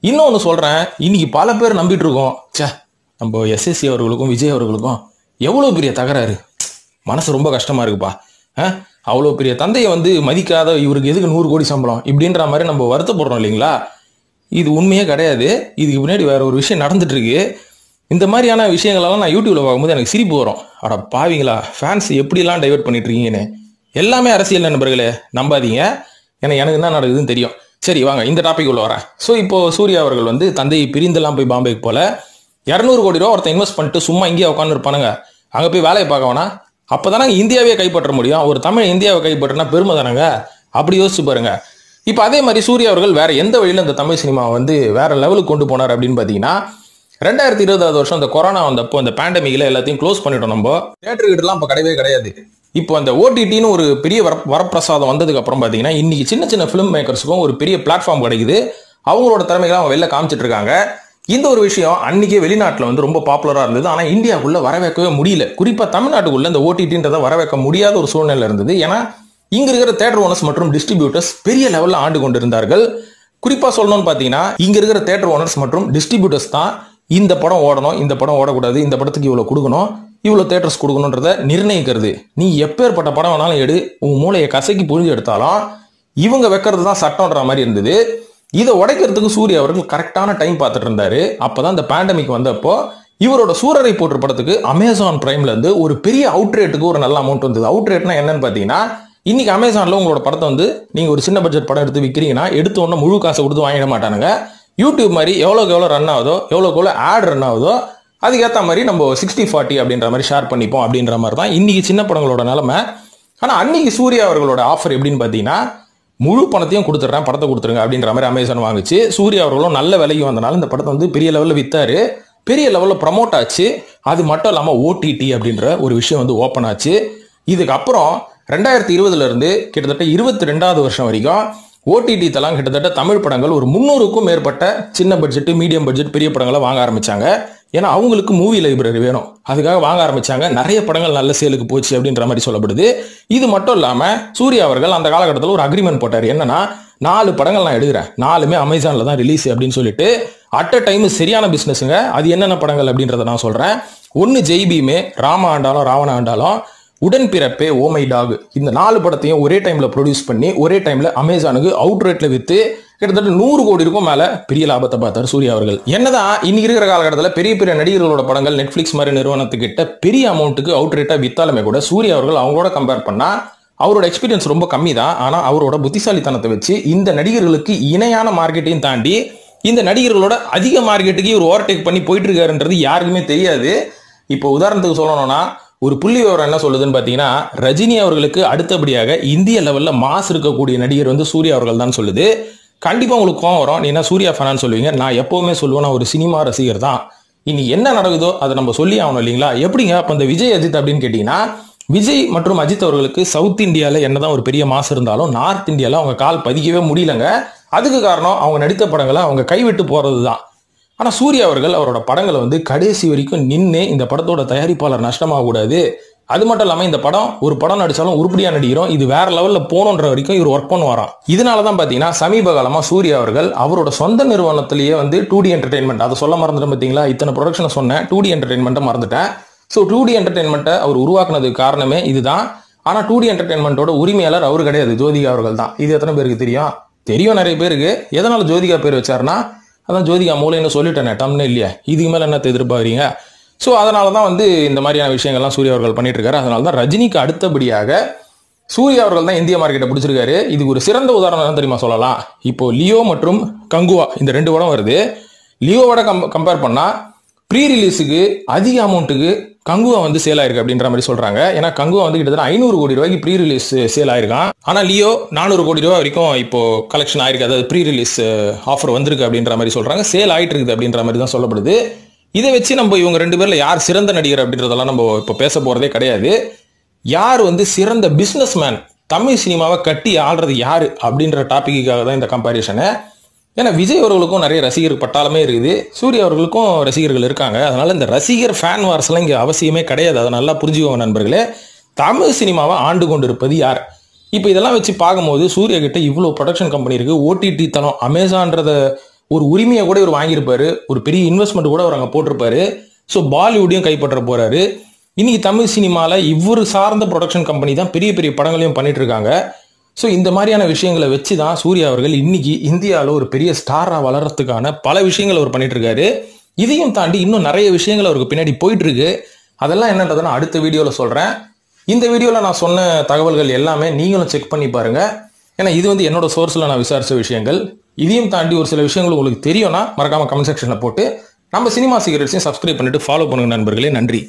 இன்னொன்னு சொல்கிறேன் இன்னைக்கு பல பேர் நம்பிட்டு இருக்கோம். ச்சே நம்ம எஸ்எஸ்சி அவர்களுக்கும் விஜய் அவர்களுக்கும் எவ்வளோ பெரிய தகராறு? மனசு ரொம்ப கஷ்டமா இருக்குப்பா. ஆ? அவ்வளோ பெரிய தந்தையை வந்து மதிக்காத இவருக்கு எதுக்கு நூறு கோடி சம்பளம்? இப்படின்ற மாதிரி நம்ம வருத்தப்படுறோம் இல்லைங்களா? இது உண்மையே கிடையாது. இதுக்கு முன்னாடி வேற ஒரு விஷயம் நடந்துட்டு இருக்கு இந்த மாதிரியான விஷயங்களெல்லாம் நான் யூடியூப்ல பார்க்கும்போது எனக்கு சிரிப்பு வரும். அட பாவிங்களா ஃபேன்ஸ் எப்படிலாம் டைவர்ட் பண்ணிட்டு இருக்கீங்கன்னு எல்லாமே அரசியல் நண்பர்களே நம்பாதீங்க. ஏன்னா எனக்கு என்ன நடக்குதுன்னு தெரியும். சரி வாங்க இந்த டாபிக் உள்ள வரேன். ஸோ இப்போ சூர்யா அவர்கள் வந்து தந்தையை பிரிந்தெல்லாம் போய் பாம்பேக்கு போல இரநூறு கோடி ரூபா ஒருத்தன் இன்வெஸ்ட் பண்ணிட்டு சும்மா இங்கேயே உட்காந்து இருப்பானுங்க அங்கே போய் வேலையை பார்க்க வேணாம். அப்போதானே இந்தியாவே கைப்பற்ற முடியும். ஒரு தமிழ் இந்தியாவை கைப்பற்றினா பெருமை தானங்க? அப்படி யோசிச்சு பாருங்க. இப்போ அதே மாதிரி சூர்யா அவர்கள் வேற எந்த வழியில இந்த தமிழ் சினிமாவை வந்து வேற லெவலுக்கு கொண்டு போனார் அப்படின்னு பார்த்தீங்கன்னா ரெண்டாயிரத்தி இருபதாவது வருஷம் இந்த கொரோனா வந்தப்போ அந்த பேண்டமிக்ல எல்லாத்தையும் க்ளோஸ் பண்ணிட்டோம் நம்ம. தேட்டர் கிட்டலாம் இப்போ கிடையவே கிடையாது. இப்போ அந்த ஓடிடின்னு ஒரு பெரிய வர வரப்பிரசாதம் வந்ததுக்கு அப்புறம் பார்த்தீங்கன்னா இன்னைக்கு சின்ன சின்ன ஃபிலிம் மேக்கர்ஸுக்கும் ஒரு பெரிய பிளாட்ஃபார்ம் கிடைக்குது. அவங்களோட திறமைகளை அவங்க வெளில காமிச்சிட்டு இருக்காங்க. இந்த ஒரு விஷயம் அன்னைக்கே வெளிநாட்டில் வந்து ரொம்ப பாப்புலராக இருந்தது. ஆனால் இந்தியாவுக்குள்ள வரவேற்கவே முடியல. குறிப்பாக தமிழ்நாட்டுக்குள்ள இந்த ஓடிடின்றதை வரவேற்க முடியாத ஒரு சூழ்நிலை இருந்தது. ஏன்னா இங்க இருக்கிற தேட்டர் ஓனர்ஸ் மற்றும் டிஸ்ட்ரிபியூட்டர்ஸ் பெரிய லெவலில் ஆண்டு கொண்டிருந்தார்கள். குறிப்பாக சொல்லணும்னு பார்த்தீங்கன்னா இங்க இருக்கிற தேட்டர் ஓனர்ஸ் மற்றும் டிஸ்ட்ரிபியூட்டர்ஸ் தான் இந்த படம் ஓடணும் இந்த படம் ஓடக்கூடாது இந்த படத்துக்கு இவ்வளோ கொடுக்கணும் இவ்வளோ தேட்டர்ஸ் கொடுக்கணுன்றத நிர்ணயிக்கிறது. நீ எப்பேற்பட்ட படம் வேணாலும் எடு உன் மூளையை கசக்கி புரிஞ்சு எடுத்தாலும் இவங்க வைக்கிறது தான் சட்டம்ன்ற மாதிரி இருந்தது. இதை உடைக்கிறதுக்கு சூர்யா அவர்கள் கரெக்டான டைம் பார்த்துட்டு இருந்தாரு. அப்பதான் இந்த பேண்டமிக் வந்தப்போ இவரோட சூரரை போட்டு படத்துக்கு அமேசான் பிரைம்ல இருந்து ஒரு பெரிய அவுட் ரேட்டுக்கு ஒரு நல்ல அமௌண்ட் வந்தது. அவுட் ரேட்னா என்னன்னு பார்த்தீங்கன்னா இன்றைக்கி அமேசானில் உங்களோட படத்தை வந்து நீங்கள் ஒரு சின்ன பட்ஜெட் படம் எடுத்து விற்கிறீங்கன்னா எடுத்த உடனே முழு காசை கொடுத்து வாங்கிட மாட்டானுங்க. யூடியூப் மாதிரி எவ்வளோக்கு எவ்வளோ ரன் ஆகுதோ எவ்வளோக்கு எவ்வளோ ஆட் ரன் ஆகுதோ அதுக்கேற்ற மாதிரி நம்ம சிக்ஸ்டி ஃபார்ட்டி அப்படின்ற மாதிரி ஷேர் பண்ணிப்போம் அப்படின்ற மாதிரி தான் இன்றைக்கி சின்ன படங்களோட நிலைமை. ஆனால் அன்னைக்கு சூர்யா அவர்களோட ஆஃபர் எப்படின்னு பார்த்தீங்கன்னா முழு பணத்தையும் கொடுத்துட்றேன் படத்தை கொடுத்துருங்க அப்படின்ற மாதிரி அமேசான் வாங்குச்சு. சூர்யா அவர்களும் நல்ல விலைக்கு வந்தனால இந்த படத்தை வந்து பெரிய லெவலில் விற்றாரு பெரிய லெவலில் ப்ரமோட் ஆச்சு. அது மட்டும் இல்லாமல் ஓடிடி அப்படின்ற ஒரு விஷயம் வந்து ஓப்பன் ஆச்சு. இதுக்கப்புறம் ரெண்டாயிரத்தி இருபதுலேருந்து கிட்டத்தட்ட இருபத்தி ரெண்டாவது வருஷம் வரைக்கும் ஓடிடி தலாம் கிட்டத்தட்ட தமிழ் படங்கள் ஒரு முந்நூறுக்கும் மேற்பட்ட சின்ன பட்ஜெட்டு மீடியம் பட்ஜெட் பெரிய படங்களை வாங்க ஆரம்பிச்சாங்க. ஏன்னா அவங்களுக்கு மூவி லைப்ரரி வேணும். அதுக்காக வாங்க ஆரம்பிச்சாங்க. நிறைய படங்கள் நல்ல சேலுக்கு போச்சு அப்படின்ற மாதிரி சொல்லப்படுது. இது மட்டும் இல்லாமல் சூர்யா அவர்கள் அந்த காலகட்டத்தில் ஒரு அக்ரிமெண்ட் போட்டார். என்னன்னா நாலு படங்கள் நான் எடுக்கிறேன். நாலுமே அமேசானில் தான் ரிலீஸ் அப்படின்னு சொல்லிட்டு அட் அ டைம் சரியான பிஸ்னஸுங்க அது என்னென்ன படங்கள் அப்படின்றத நான் சொல்கிறேன் ஒன்று ஜெய்பீமே ராம ஆண்டாலும் ராவண ஆண்டாலும் உடன் பிறப்பே ஓமை டாக். இந்த நாலு படத்தையும் ஒரே டைம்ல ப்ரொடியூஸ் பண்ணி ஒரே டைம்ல அமேசானுக்கு அவுட் ரேட்ல வித்து கிட்டத்தட்ட நூறு கோடி இருக்கும் மேல பெரிய லாபத்தை பார்த்தார் சூர்யா அவர்கள். என்னதான் இன்னைக்கு இருக்கிற காலகட்டத்தில் பெரிய பெரிய நடிகர்களோட படங்கள் நெட்ஃபிளிக்ஸ் மாதிரி நிறுவனத்துக்கிட்ட பெரிய அமௌண்ட்டுக்கு அவுட் ரேட்டா வித்தாலுமே கூட சூர்யா அவர்கள் அவங்களோட கம்பேர் பண்ணா அவரோட எக்ஸ்பீரியன்ஸ் ரொம்ப கம்மி தான் ஆனா அவரோட புத்திசாலித்தனத்தை வச்சு இந்த நடிகர்களுக்கு இணையான மார்க்கெட்டையும் தாண்டி இந்த நடிகர்களோட அதிக மார்க்கெட்டுக்கு இவர் ஓவர்டேக் பண்ணி போயிட்டு இருக்காருன்றது யாருக்குமே தெரியாது. இப்போ உதாரணத்துக்கு சொல்லணும்னா ஒரு புள்ளி விவரம் என்ன சொல்லுதுன்னு பார்த்தீங்கன்னா ரஜினி அவர்களுக்கு அடுத்தபடியாக இந்திய லெவலில் மாஸ் இருக்கக்கூடிய நடிகர் வந்து சூர்யா அவர்கள் தான் சொல்லுது. கண்டிப்பாக உங்களுக்கு கோவம் வரும். நீ என்ன சூர்யா ஃபேனான்னு சொல்லுவீங்க. நான் எப்போவுமே சொல்லுவேன் நான் ஒரு சினிமா ரசிகர் தான். இனி என்ன நடக்குதோ அதை நம்ம சொல்லி ஆகணும் இல்லைங்களா? எப்படிங்க? அப்போ இந்த விஜய் அஜித் அப்படின்னு கேட்டிங்கன்னா விஜய் மற்றும் அஜித் அவர்களுக்கு சவுத் இந்தியாவில் என்னதான் ஒரு பெரிய மாசு இருந்தாலும் நார்த் இந்தியாவில் அவங்க கால் பதிக்கவே முடியலங்க. அதுக்கு காரணம் அவங்க நடித்த படங்களை அவங்க கைவிட்டு போகிறது தான் ஆனால் சூர்யா அவர்கள் அவரோட படங்களை வந்து கடைசி வரைக்கும் நின்று இந்த படத்தோட தயாரிப்பாளர் நஷ்டமாகக்கூடாது அது மட்டும் இல்லாமல் இந்த படம் ஒரு படம் நடிச்சாலும் உருப்படியாக நடிக்கிறோம். இது வேற லெவலில் போகணுன்ற வரைக்கும் இவர் ஒர்க் பண்ணுவாராம். இதனால தான் பார்த்தீங்கன்னா சமீப காலமாக சூர்யா அவர்கள் அவரோட சொந்த நிறுவனத்திலேயே வந்து டூ டி என்டர்டைன்மெண்ட் அதை சொல்ல மறந்துட்டேன் பார்த்தீங்களா இத்தனை ப்ரொடக்ஷனை சொன்னேன். டூ டி என்டர்டைன்மெண்ட்டை மறந்துட்டேன். ஸோ டூ டி என்டர்டைன்மெண்ட்டை அவர் உருவாக்குனதுக்கு காரணமே இதுதான். ஆனால் டூ டி என்டர்டைன்மெண்ட்டோட உரிமையாளர் அவர் கிடையாது. ஜோதிகா அவர்கள் தான் இது எத்தனை பேருக்கு தெரியும்? தெரியும் நிறைய பேருக்கு. எதனால் ஜோதிகா பேர் வச்சாருன்னா அதான் ஜோதிகா மூலைன்னு சொல்லிட்டேனே டம்னு இல்லையா? இதுக்கு மேலே என்ன எதிர்பார்க்குறீங்க? ஸோ அதனால தான் வந்து இந்த மாதிரியான விஷயங்கள்லாம் சூர்யா அவர்கள் பண்ணிட்டு இருக்காரு அதனால தான் ரஜினிக்கு அடுத்தபடியாக சூர்யா அவர்கள் தான் இந்திய மார்க்கெட்டை பிடிச்சிருக்காரு. இது ஒரு சிறந்த உதாரணம் தெரியுமா சொல்லலாம்? இப்போ லியோ மற்றும் கங்குவா இந்த ரெண்டு படம் வருது. லியோவோட கம் கம்பேர் பண்ணால் ப்ரீ ரிலீஸுக்கு அதிக அமௌண்ட்டுக்கு கங்குவா வந்து சேல் ஆயிருக்கு அப்படின்ற மாதிரி சொல்றாங்க. ஏன்னா கங்குவா வந்து கிட்டத்தட்ட ஐநூறு கோடி ரூபாய்க்கு ப்ரீ ரிலீஸ் சேல் ஆயிருக்கான். ஆனா லியோ நானூறு கோடி ரூபாய் வரைக்கும் இப்போ கலெக்ஷன் ஆயிருக்கு. அதாவது ப்ரீ ரிலீஸ் ஆஃபர் வந்திருக்கு அப்படின்ற மாதிரி சொல்றாங்க. சேல் ஆயிட்டு இருக்குது அப்படின்ற மாதிரி தான் சொல்லப்படுது. இதை வச்சு நம்ம இவங்க ரெண்டு பேர்ல யார் சிறந்த நடிகர் அப்படின்றதெல்லாம் நம்ம இப்போ பேச போறதே கிடையாது. யார் வந்து சிறந்த பிஸ்னஸ் மேன் தமிழ் சினிமாவை கட்டி ஆள்றது யாரு அப்படின்ற டாபிக்காக தான் இந்த கம்பாரிசனை ஏன்னா விஜய் அவர்களுக்கும் நிறைய ரசிகர் பட்டாளமே இருக்குது. சூர்யா அவர்களுக்கும் ரசிகர்கள் இருக்காங்க. அதனால இந்த ரசிகர் ஃபேன் வார்ஸ்லாம் இங்கே அவசியமே கிடையாது. அதை நல்லா புரிஞ்சுக்கோங்க நண்பர்களே. தமிழ் சினிமாவை ஆண்டு கொண்டு இருப்பது யார்? இப்போ இதெல்லாம் வச்சு பார்க்கும்போது சூர்யா கிட்ட இவ்வளோ ப்ரொடக்ஷன் கம்பெனி இருக்குது ஓடிடி தனம் அமேசான்றத ஒரு உரிமையை கூட இவர் வாங்கியிருப்பாரு. ஒரு பெரிய இன்வெஸ்ட்மெண்ட் கூட அவர் அங்கே போட்டிருப்பாரு. ஸோ பாலிவுட்டையும் கைப்பற்ற போகிறாரு இன்னைக்கு தமிழ் சினிமாவில் இவ்வொரு சார்ந்த ப்ரொடக்ஷன் கம்பெனி தான் பெரிய பெரிய படங்களையும் பண்ணிட்டு இருக்காங்க. ஸோ இந்த மாதிரியான விஷயங்களை வச்சு தான் சூர்யா அவர்கள் இன்னைக்கு இந்தியாவில் ஒரு பெரிய ஸ்டாராக வளர்கிறதுக்கான பல விஷயங்கள் அவர் பண்ணிட்டு இருக்காரு இதையும் தாண்டி இன்னும் நிறைய விஷயங்கள் அவருக்கு பின்னாடி போயிட்டு இருக்கு அதெல்லாம் என்னன்றதுன்னா அடுத்த வீடியோவில் சொல்கிறேன் இந்த வீடியோவில் நான் சொன்ன தகவல்கள் எல்லாமே நீங்களும் செக் பண்ணி பாருங்கள் ஏன்னா இது வந்து என்னோட சோர்ஸில் நான் விசாரித்த விஷயங்கள். இதையும் தாண்டி ஒரு சில விஷயங்கள் உங்களுக்கு தெரியும்னா மறக்காமல் கமெண்ட் செக்ஷனில் போட்டு நம்ம சினிமா சீக்கிரட்ஸையும் சப்ஸ்கிரைப் பண்ணிட்டு ஃபாலோ பண்ணுங்க நண்பர்களே. நன்றி.